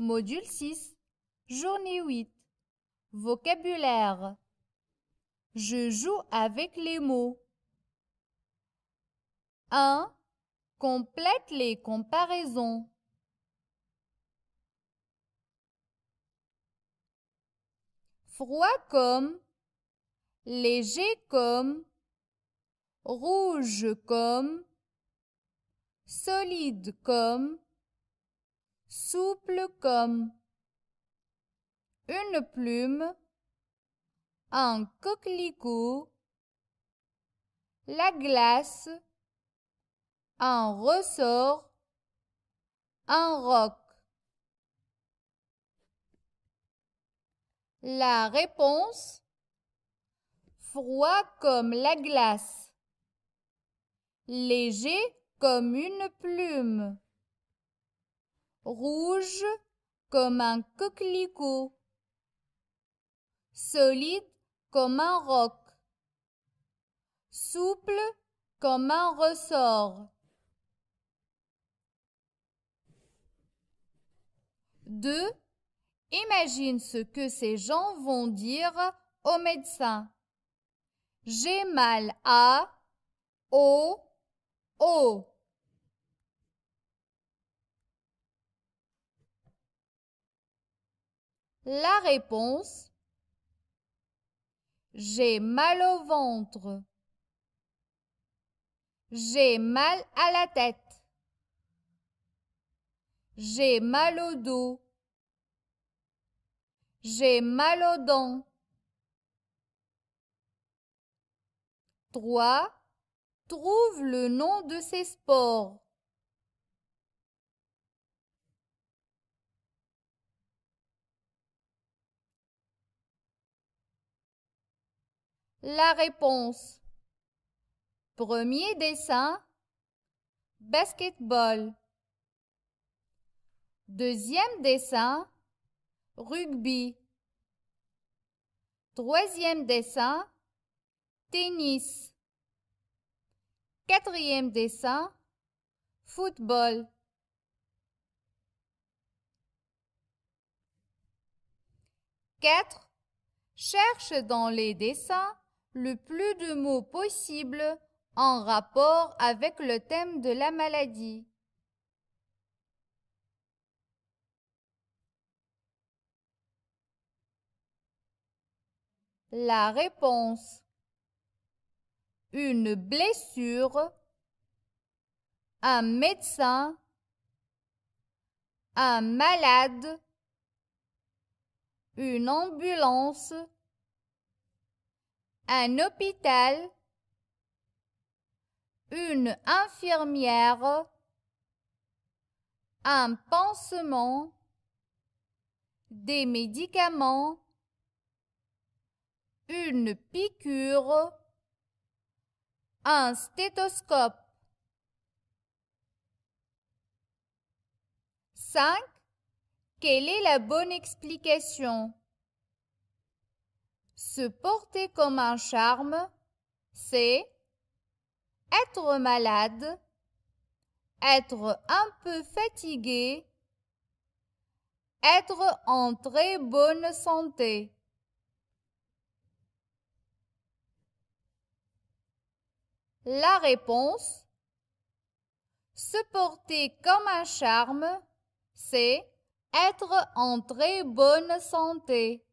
Module 6, journée 8. Vocabulaire. Je joue avec les mots. 1. Complète les comparaisons. Froid comme, léger comme, rouge comme, solide comme, souple comme une plume, un coquelicot, la glace, un ressort, un roc. La réponse froid comme la glace, léger comme une plume rouge comme un coquelicot, solide comme un roc, souple comme un ressort. 2. Imagine ce que ces gens vont dire au médecin. J'ai mal à. La réponse J'ai mal au ventre. J'ai mal à la tête. J'ai mal au dos. J'ai mal aux dents. 3. Trouve le nom de ces sports. La réponse. Premier dessin, basketball. Deuxième dessin, rugby. Troisième dessin, tennis. Quatrième dessin, football. 4. Cherche dans les dessins le plus de mots possible en rapport avec le thème de la maladie. La réponse. Une blessure, un médecin, un malade, une ambulance, un hôpital, une infirmière, un pansement, des médicaments, une piqûre, un stéthoscope. 5. Quelle est la bonne explication? Se porter comme un charme, c'est être malade, être un peu fatigué, être en très bonne santé. La réponse Se porter comme un charme, c'est être en très bonne santé.